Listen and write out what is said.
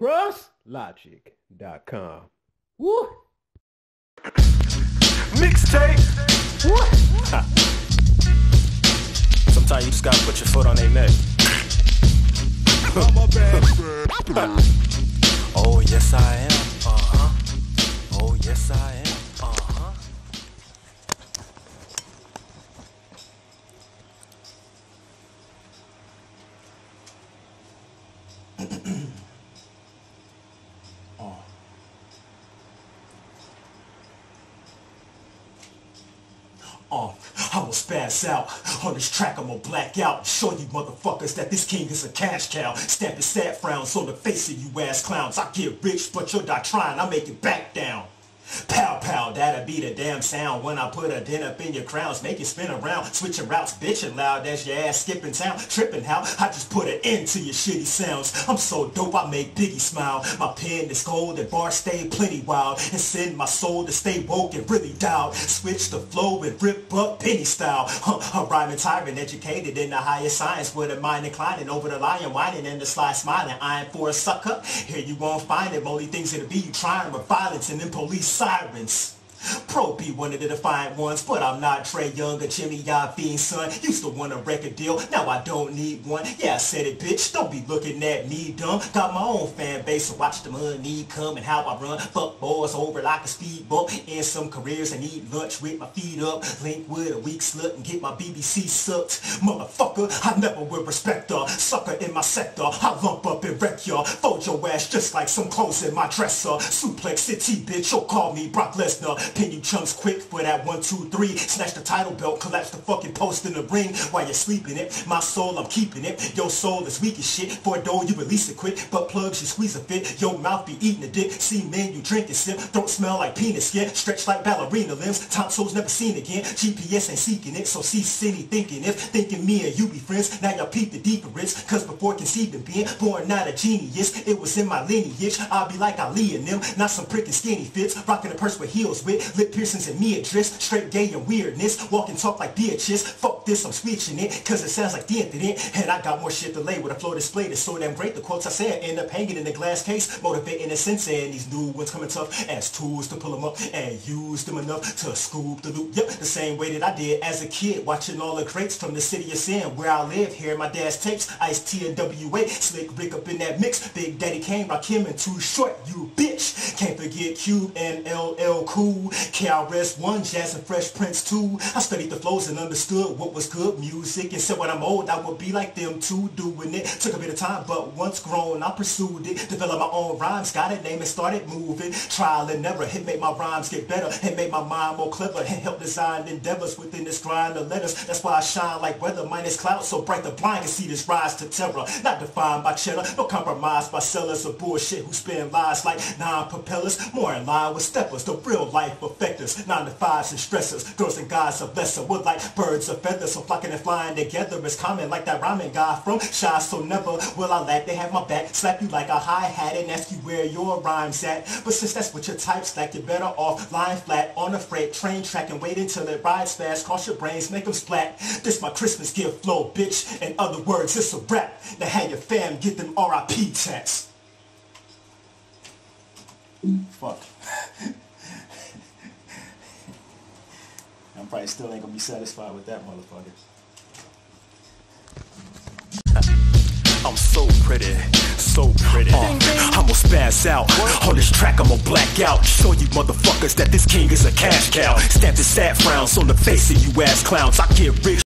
PressLogic.com. Woo! Mixtape. What? Sometimes you just gotta put your foot on their neck. oh yes I am. Uh huh. Oh yes I am. Uh, I'ma spaz out on this track. I'ma black out. Show you motherfuckers that this king is a cash cow. Stamping sad frowns on the face of you ass clowns. I get rich, but you're not trying. I make it back down. Pow pow, that'll be the damn sound when I put a dent up in your crowns, make you spin around, switching routes, bitching loud as your ass skipping town, tripping how I just put an end to your shitty sounds. I'm so dope, I make Biggie smile. My pen is gold and bars stay plenty wild, and send my soul to stay woke and really dialed. Switch the flow and rip up penny style. Huh, a rhyming tyrant, educated in the highest science, with a mind inclining over the lion, whining and the sly smiling. I ain't for a sucker. Here you won't find it. Only things that'll be you trying with violence and then police sirens. Pro be one of the defiant ones, but I'm not Dre Young or Jimmy Iovine, son. Used to want a record deal, now I don't need one. Yeah, I said it, bitch. Don't be looking at me dumb. Got my own fan base, so watch the money come and how I run. Fuck boys over like a speed bump. In some careers, I need lunch with my feet up. Link with a weak slut and get my BBC sucked. Motherfucker, I never will respect her. Sucker in my sector, I lump up and wreck ya. Fold your ass just like some clothes in my dresser. Suplex City, bitch, you'll call me Brock Lesnar. Pin you chumps quick for that one, two, three. Snatch the title belt, collapse the fucking post in the ring while you're sleeping it. My soul, I'm keeping it. Your soul is weak as shit. For a door, you release it quick. But plugs, you squeeze a fit. Your mouth be eating a dick. See men, you drink and sip. Throat smell like penis skin. Stretch like ballerina limbs. Tonsils never seen again. GPS ain't seeking it, so see city thinking if thinking me and you be friends. Now y'all peep the difference. Cause before conceiving being born not a genius, it was in my lineage. I'll be like Ali and them, not some pricking skinny fits. Rocking a purse with heels with lip piercings and me address. Straight gay and weirdness. Walk and talk like bitches. Fuck this, I'm switching it. Cause it sounds like the incident. And I got more shit to lay with a flow display that's so damn great. The quotes I said end up hanging in the glass case. Motivating the sense and these new ones coming tough as tools to pull them up and use them enough to scoop the loop, Yep, the same way that I did as a kid. Watching all the greats from the city of sin where I live here. My dad's tapes. Ice T and WA. Slick Rick up in that mix. Big Daddy Kane, Rakim and Too Short. You bitch. Can't forget Cube and LL Cool. KRS-One, Jazz and Fresh Prince two. I studied the flows and understood what was good music and said when I'm old I would be like them too doing it. Took a bit of time but once grown I pursued it. Developed my own rhymes, got a name and started moving. Trial and error, it made my rhymes get better. It made my mind more clever and help design endeavors within this grind of letters. That's why I shine like weather minus clouds so bright the blind can see this rise to terror. Not defined by cheddar, no compromise by sellers of bullshit who spin lies like non-propellers. More in line with steppers, the real life effectors. Nine to fives and stressors. Girls and guys are lesser. We're like birds of feathers. So flocking and flying together is common like that rhyming guy from Chi. So never will I lack. They have my back. Slap you like a hi-hat and ask you where your rhyme's at. But since that's what your type's like, you're better off lying flat on a freight train track and wait until it rides fast. Cross your brains, make them splat. This my Christmas gift flow, bitch. In other words, it's a rap. Now have your fam get them RIP tats. Fuck. Probably still ain't gonna be satisfied with that motherfucker. I'm so pretty, so pretty. Uh, I'ma spaz out on this track. I'ma black out. Show you motherfuckers that this king is a cash cow. Stamp the sad frowns on the face of you ass clowns. I get rich.